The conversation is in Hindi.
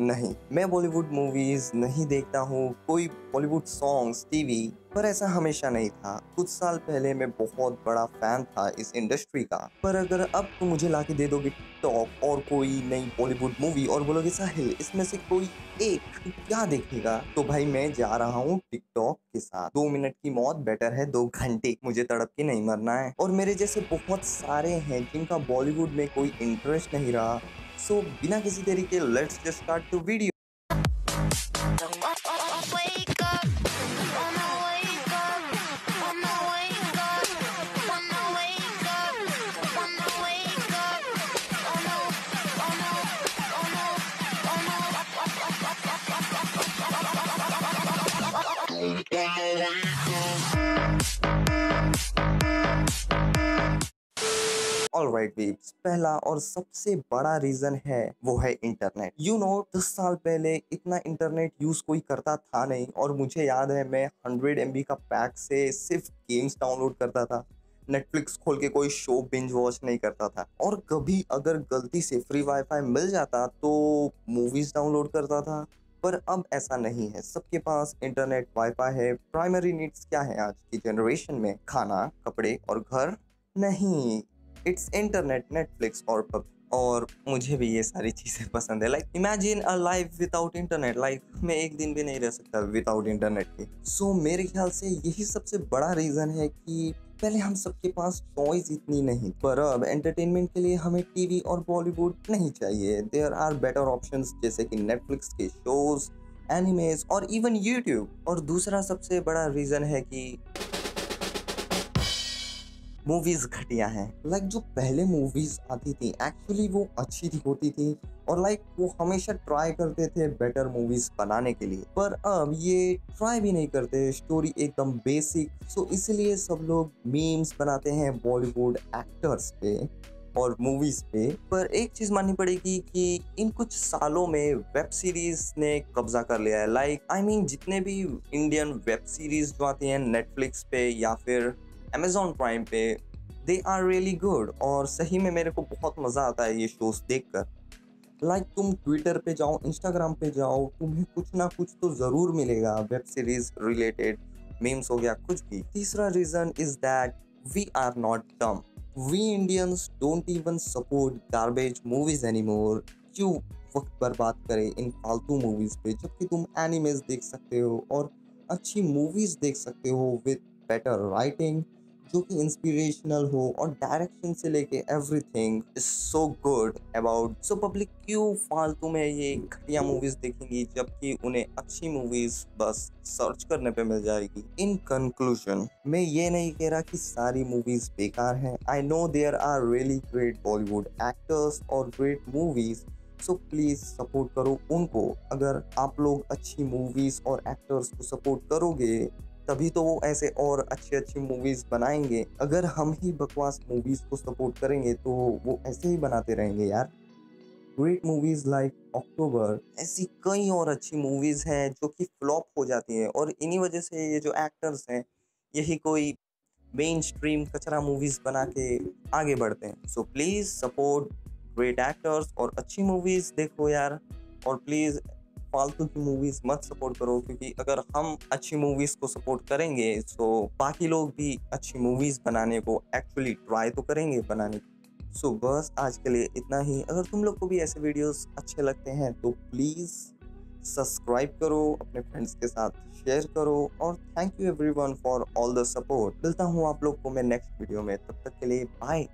नहीं। मैं बॉलीवुड मूवीज़ नहीं देखता हूँ, कोई बॉलीवुड सॉन्ग्स टीवी पर ऐसा हमेशा नहीं था। कुछ साल पहले मैं बहुत बड़ा फ़ैन था इस इंडस्ट्री का। पर अगर अब तुम मुझे ला के दे दोगे टिकटॉक और कोई नई बॉलीवुड मूवी और बोलोगे, साहिल, इसमें से कोई एक क्या देखेगा? तो भाई मैं जा रहा हूँ टिकटॉक के साथ। दो मिनट की मौत बेटर है, दो घंटे। मुझे तड़प के नहीं मरना है। और मेरे जैसे बहुत सारे हैं जिनका बॉलीवुड में कोई इंटरेस्ट नहीं रहा। सो बिना किसी तरीके let's just start to video all right पहला और सबसे बड़ा रीजन है, वो है इंटरनेट यू नो दस साल पहले इतना इंटरनेट यूज़ कोई करता था नहीं, और मुझे याद है, मैं हंड्रेड एम का पैक से सिर्फ़ गेम्स डाउनलोड करता था। नेटफ्लिक्स खोल के कोई शो बिंज वॉच नहीं करता था। और कभी अगर गलती से फ्री वाईफाई मिल जाता तो मूवीज़ डाउनलोड करता था। पर अब ऐसा नहीं है। सबके पास इंटरनेट वाईफाई है। प्राइमरी नीड्स क्या है आज की जनरेशन में? खाना, कपड़े और घर? नहीं। इट्स इंटरनेट नेटफ्लिक्स और पब और मुझे भी ये सारी चीज़ें पसंद है। Like imagine a life without internet life में एक दिन भी नहीं रह सकता विदाउट इंटरनेट के। सो so, मेरे ख्याल से यही सबसे बड़ा रीज़न है कि पहले हम सबके पास चॉइस इतनी नहीं पर अब एंटरटेनमेंट के लिए हमें टीवी और बॉलीवुड नहीं चाहिए। देयर आर बेटर ऑप्शन जैसे कि नेटफ्लिक्स के शोज़ एनिमेज और इवन यूट्यूब और दूसरा सबसे बड़ा रीज़न है कि मूवीज़ घटिया हैं। लाइक जो पहले मूवीज़ आती थी एक्चुअली वो अच्छी थी होती थी और लाइक वो हमेशा ट्राई करते थे बेटर मूवीज़ बनाने के लिए। पर अब ये ट्राई भी नहीं करते स्टोरी एकदम बेसिक सो इसलिए सब लोग मीम्स बनाते हैं बॉलीवुड एक्टर्स पे और मूवीज़ पे। पर एक चीज़ माननी पड़ेगी कि इन कुछ सालों में वेब सीरीज़ ने कब्जा कर लिया है। लाइक आई मीन जितने भी इंडियन वेब सीरीज़ जो आती हैं नेटफ्लिक्स पे या फिर अमेजोन प्राइम पे दे आर रियली गुड और सही में मेरे को बहुत मज़ा आता है ये शोज़ देख कर लाइक like, तुम ट्विटर पे जाओ इंस्टाग्राम पे जाओ तुम्हें कुछ ना कुछ तो ज़रूर मिलेगा वेब सीरीज़ रिलेटेड मीम्स हो गया कुछ भी। तीसरा reason is that we are not dumb we Indians don't even support garbage movies anymore क्यों? वक्त बर्बाद करें इन फालतू मूवीज़ पे जबकि तुम एनिमेज देख सकते हो और अच्छी मूवीज़ देख सकते हो विद बेटर राइटिंग जो कि इंस्पिरेशनल हो और डायरेक्शन से लेके everything is so good about so public क्यों फालतू में ये घटिया मूवीज़ देखेंगी जबकि उन्हें अच्छी मूवीज़ बस सर्च करने पे मिल जाएगी। इन कंक्लूजन मैं ये नहीं कह रहा कि सारी मूवीज़ बेकार हैं। I know there are really great Bollywood actors और great movies so please support करो उनको। अगर आप लोग अच्छी मूवीज़ और एक्टर्स को सपोर्ट करोगे तभी तो वो ऐसे और अच्छी अच्छी मूवीज़ बनाएँगे। अगर हम ही बकवास मूवीज़ को सपोर्ट करेंगे तो वो ऐसे ही बनाते रहेंगे यार। ग्रेट मूवीज़ लाइक अक्टूबर ऐसी कई और अच्छी मूवीज़ हैं जो कि फ्लॉप हो जाती हैं और इन्हीं वजह से ये जो एक्टर्स हैं, यही कोई मेन स्ट्रीम कचरा मूवीज़ बना के आगे बढ़ते हैं। So please support great actors और अच्छी मूवीज़ देखो यार और प्लीज़ फालतू की मूवीज़ मत सपोर्ट करो क्योंकि अगर हम अच्छी मूवीज़ को सपोर्ट करेंगे तो बाकी लोग भी अच्छी मूवीज़ बनाने को एक्चुअली ट्राई तो करेंगे बनाने की। सो so, बस आज के लिए इतना ही। अगर तुम लोग को भी ऐसे वीडियोस अच्छे लगते हैं तो प्लीज़ सब्सक्राइब करो अपने फ्रेंड्स के साथ शेयर करो और thank you everyone for all the support मिलता हूँ आप लोग को मैं नेक्स्ट वीडियो में। तब तक के लिए बाय